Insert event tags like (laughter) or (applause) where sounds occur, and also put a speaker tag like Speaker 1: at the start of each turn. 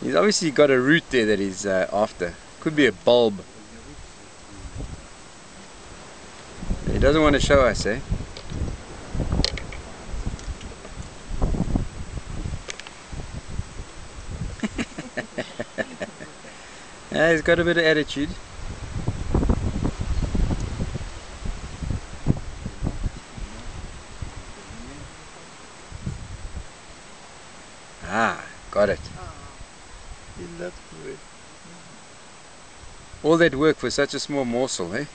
Speaker 1: He's obviously got a root there that he's uh, after. Could be a bulb. He doesn't want to show us, eh? (laughs) yeah, he's got a bit of attitude. Ah, got it.
Speaker 2: He loves it.
Speaker 1: All that work for such a small morsel, eh?